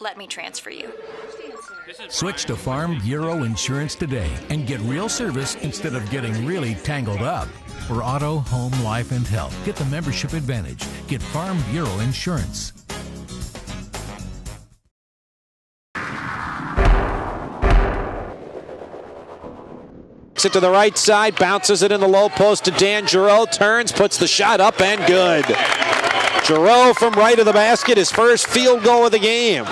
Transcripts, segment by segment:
Let me transfer you. Switch to Farm Bureau Insurance today and get real service instead of getting really tangled up. For auto, home, life, and health, get the membership advantage. Get Farm Bureau Insurance. it to the right side, bounces it in the low post to Dan Geriot, turns, puts the shot up and good. Geriot from right of the basket, his first field goal of the game.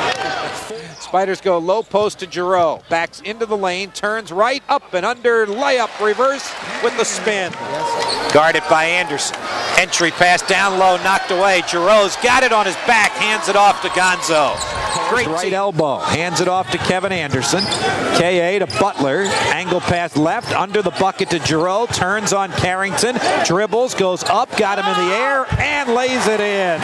Spiders go low post to Geriot. Backs into the lane, turns right up and under, layup reverse with the spin. Guarded by Anderson. Entry pass down low, knocked away. Geriot's got it on his back, hands it off to Gonzo. Great right elbow, hands it off to Kevin Anderson. KA to Butler. Angle pass left, under the bucket to Geriot. Turns on Carrington. Dribbles, goes up, got him in the air, and lays it in.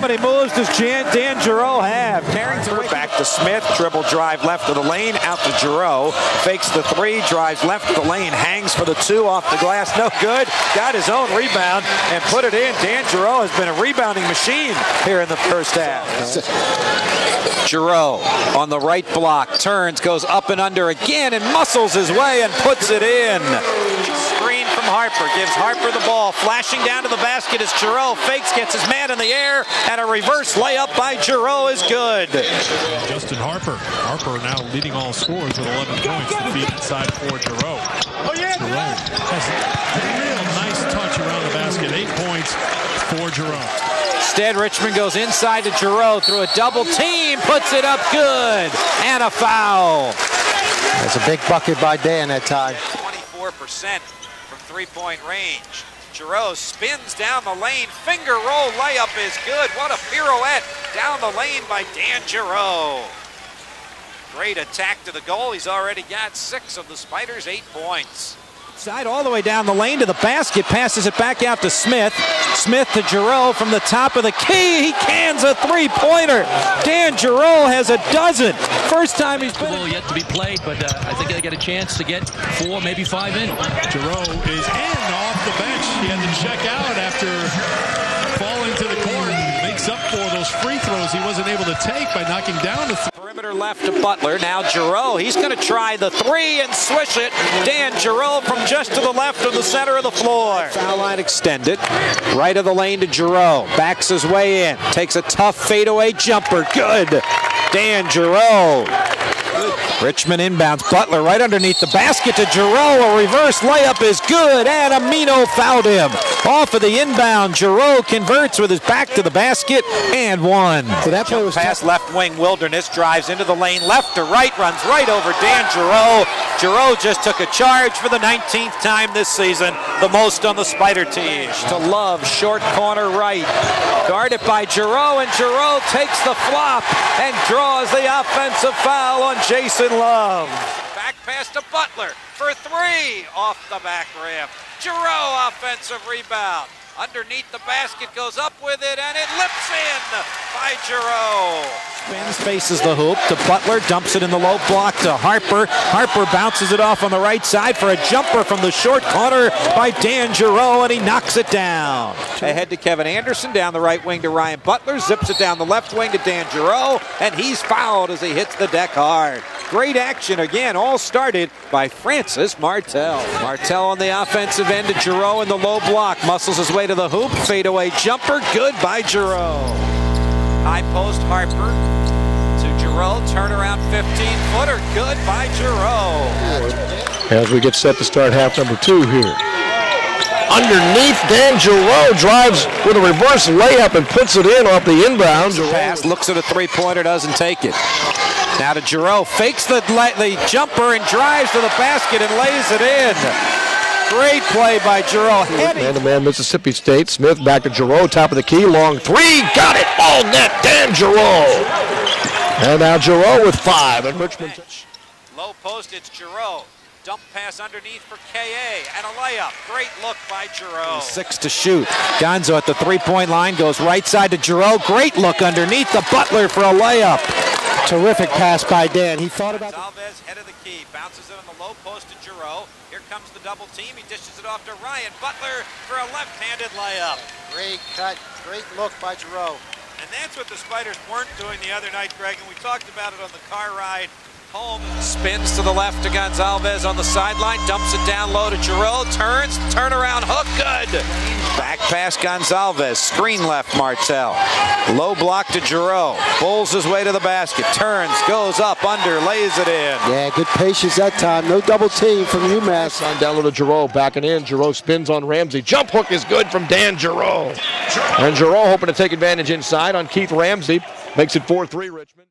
How many moves does Jan, Dan Geriot have? Carrington back to Smith, dribble drive left of the lane, out to Geriot. Fakes the three, drives left of the lane, hangs for the two off the glass, no good. Got his own rebound and put it in. Dan Geriot has been a rebounding machine here in the first half. Geriot on the right block, turns, goes up and under again, and muscles his way and puts it in. Screen from Harper, gives Harper the ball, flashing down to the basket as Geriot fakes, gets his man in the air, and a reverse layup by Geriot is good. Justin Harper. Harper now leading all scores with 11 points to feed inside for Geriot. Oh, yeah, Geriot has a real nice touch around the basket. Eight points for Geriot. Instead, Richmond goes inside to Geriot through a double team, puts it up good, and a foul. That's a big bucket by Dan that time. 24% from three-point range. Geriot spins down the lane. Finger roll layup is good. What a pirouette down the lane by Dan Geriot. Great attack to the goal. He's already got six of the Spiders' eight points. Side all the way down the lane to the basket, passes it back out to Smith. Smith to Geriot from the top of the key. He cans a three-pointer. Dan Geriot has a dozen. First time he's been. yet to be played, but uh, I think they get a chance to get four, maybe five in. Geriot is in off the bench. He had to check out after falling to the court. Makes up for those free throws he wasn't able to take by knocking down the. Th- Left to Butler. Now Geriot. He's going to try the three and swish it. Dan Geriot from just to the left of the center of the floor. Foul line extended. Right of the lane to Geriot. Backs his way in. Takes a tough fadeaway jumper. Good. Dan Geriot. Richmond inbounds. Butler right underneath the basket to Geriot. A reverse layup is good, and Amino fouled him. Off of the inbound, Geriot converts with his back to the basket and one. So that play was pass left wing. Wilderness drives into the lane, left to right, runs right over Dan Geriot. Geriot just took a charge for the 19th time this season, the most on the Spider team. To Love, short corner right, guarded by Geriot, and Geriot takes the flop and draws the offensive foul on Jason Love. Back pass to Butler for three off the back rim. Geriot offensive rebound. Underneath the basket goes up with it and it lips in by Geriot. Spins, faces the hoop to Butler, dumps it in the low block to Harper. Harper bounces it off on the right side for a jumper from the short corner by Dan Geriot and he knocks it down. Ahead to Kevin Anderson, down the right wing to Ryan Butler, zips it down the left wing to Dan Geriot and he's fouled as he hits the deck hard. Great action again, all started by Francis Martel. Martel on the offensive end to Geriot in the low block, muscles his way to the hoop, fadeaway jumper, good by Geriot. High post Harper to Geriot, turnaround 15 footer, good by Geriot. As we get set to start half number two here. Underneath, Dan Geriot drives with a reverse layup and puts it in off the inbound. Pass, looks at a three-pointer, doesn't take it. Now to Geriot, fakes the, the jumper and drives to the basket and lays it in. Great play by Geriot. Man to man, Mississippi State. Smith back to Geriot, top of the key, long three, got it, all net, Dan Geriot. And now Geriot with five. And Richmond. Low post, it's Geriot. Dump pass underneath for KA and a layup. Great look by Geriot. Six to shoot. Gonzo at the three-point line goes right side to Geriot. Great look underneath the Butler for a layup. Terrific pass by Dan. He thought about Alves head of the key, bounces it on the low post to Geriot. Here comes the double team. He dishes it off to Ryan Butler for a left-handed layup. Great cut, great look by Geriot. And that's what the Spiders weren't doing the other night, Greg, and we talked about it on the car ride home. Spins to the left to Gonzalvez on the sideline, dumps it down low to Geriot, turns, turnaround hook, good. Back pass Gonzalvez, screen left Martel. Low block to Geriot, bowls his way to the basket, turns, goes up, under, lays it in. Yeah, good patience that time. No double team from UMass. On down low to Geriot, backing in. Geriot spins on Ramsey. Jump hook is good from Dan Geriot. And Geriot hoping to take advantage inside on Keith Ramsey. Makes it 4-3 Richmond.